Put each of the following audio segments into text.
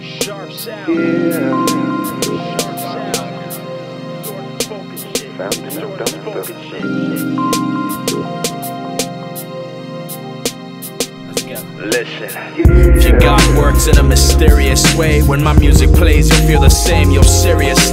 Sharpsound. Yeah. Sharp sound. Short focus shit. Found in a Short dumpster. focus shit. Listen. If your God works in a mysterious way, when my music plays, you'll feel the same, yo, seriously.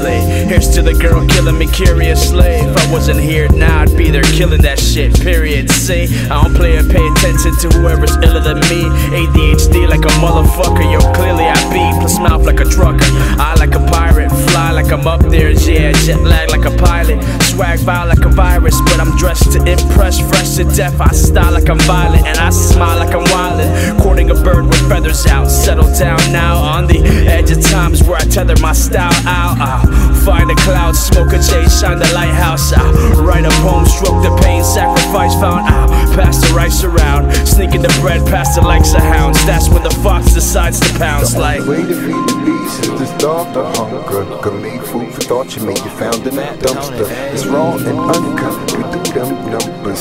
Here's to the girl killing me curiously. If I wasn't here now, I'd be there killing that shit, period. See, I don't play and pay attention to whoever's iller than me. ADHD like a motherfucker, yo, clearly I beat, plus mouth like a trucker. I like a pirate, fly like I'm up there, yeah, jet lag like a pilot. Swag vile like a virus, but I'm dressed to impress, fresh to death. I style like I'm violent, and I smile like I'm wildin'. Courting a bird with feathers out. Settle down now on the edge of times where I tether my style out. I'll find a cloud, smoke a J, shine the lighthouse out. Write a poem, stroke the pain, sacrifice found out. Pass the rice around, sneaking the bread past the likes of hounds. That's when the fox decides to pounce like. The way to feed the beast is to starve the hunger. Good made food for thought you made you found in that dumpster. It's raw and uncut.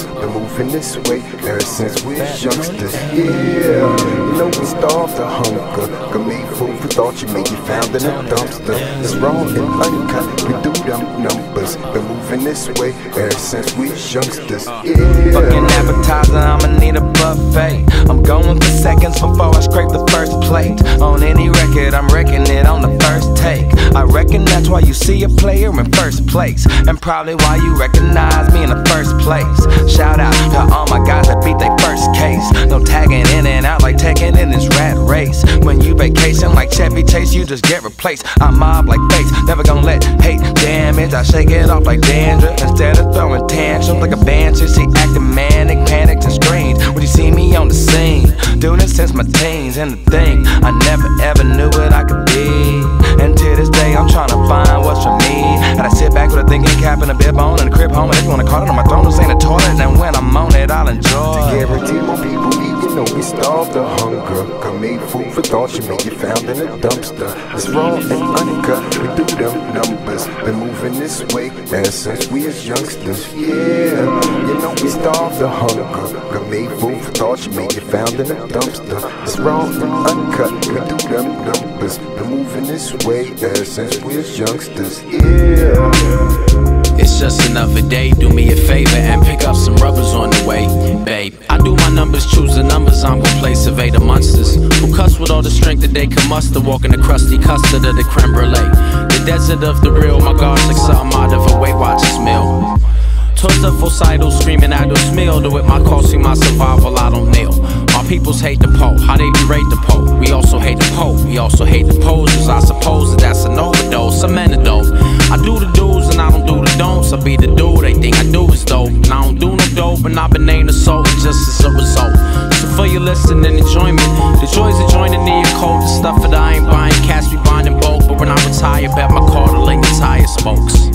We do them numbers. Been moving this way ever since we was youngsters. Yeah, you know we starve the hunger. Good made food for thought you made you found in a dumpster. It's raw and uncut. We do them numbers. Been moving this uh. way ever since we was youngsters. Yeah. Fucking appetizer, I'ma need a buffet. I'm going for seconds before I scrape the first plate. On any record, I'm wrecking it on the first take. I reckon that's why you see a player in first place. And probably why you recognize me in the first place. Shout out to all my guys that beat their first case. No tagging in and out like tagging in this rat race. When you vacation like Chevy Chase, you just get replaced. I mob like face, never gonna let hate damage. I shake it off like dandruff instead of throwing tantrums like a banshee. She acting manic, panicked and strange when you see me on the scene. Doing it since my teens, and the thing I never ever knew what I could be. And to this day, I'm trying to find what's for me. And I sit back with a thinking cap and a bib on and a crib home. And if you wanna call it on my throne, this ain't a toilet. And when I'm on it, I'll enjoy. To Guarantee more people you know we starve the hunger. Got made food for thought you may get found in a dumpster. It's raw and uncut, we do them numbers. Been moving this way ever since we was youngsters. Yeah, you know we starve the hunger. Got made food you made you found in a dumpster. It's and uncut, we do them numbers. Been moving this way ever since we was youngsters. Yeah. It's just another day. Do me a favor and pick up some rubbers on the way, babe. I do my numbers, choose the numbers. I'm gonna play survey the monsters who cuss with all the strength that they can muster, walking the crusty custard of the creme brulee. The desert of the real, my God's like something out of a Weight Watchers meal. Sidle, screaming I do smell. Do it my see my survival, I don't kneel. My peoples hate the Pope, how they berate the Pope. We also hate the Pope, we also hate the posers. I suppose that that's an overdose, I'm. I do the do's and I don't do the don'ts. I be the dude, they think I do is dope. And I don't do no dope, and I've been named a soul just as a result. So for your listening enjoyment, the joys of joining the cold, the stuff that I ain't buying, cash be buying in bulk. But when I retire, bet my car to link the tire smokes.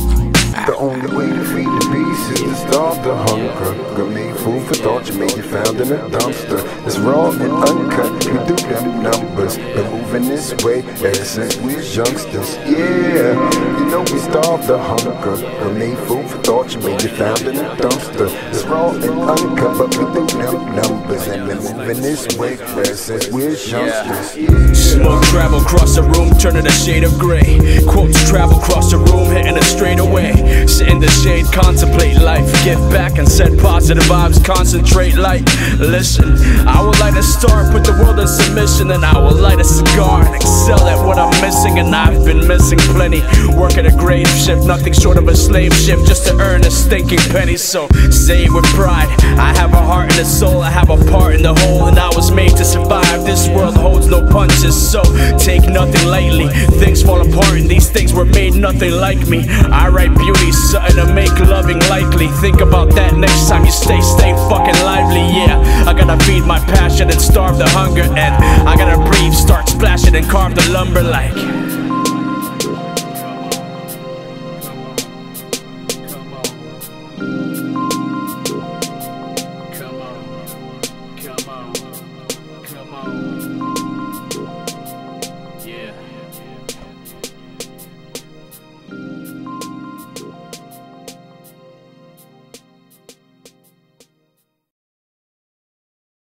The hunger. Good made food for thought you made you found in a dumpster. It's raw and uncut, we do them numbers. Been moving this way ever since we was youngsters. Yeah, you know we starve the hunger. Good made food for thought you made you found in a dumpster. It's raw and uncut, but we do them numbers. And been moving this way ever since we was youngsters. Yeah. Smoke travel across the room, turning a shade of gray. Quotes travel across the room, shade, contemplate life. Give back and send positive vibes, concentrate light. Listen, I would light a star, put the world in submission, and I will light a cigar and excel at what I'm missing. And I've been missing plenty. Work at a grave shift, nothing short of a slave ship, just to earn a stinking penny. So say it with pride. I have a heart and a soul, I have a part in the whole, and I was made to survive. This world holds no punches, so take nothing lightly. Things fall apart, and these things were made nothing like me. I write beauty, something to make loving likely. Think about that next time you stay, stay fucking lively. Yeah, I gotta feed my passion and starve the hunger, and I gotta breathe, start splashing and carve the lumber like.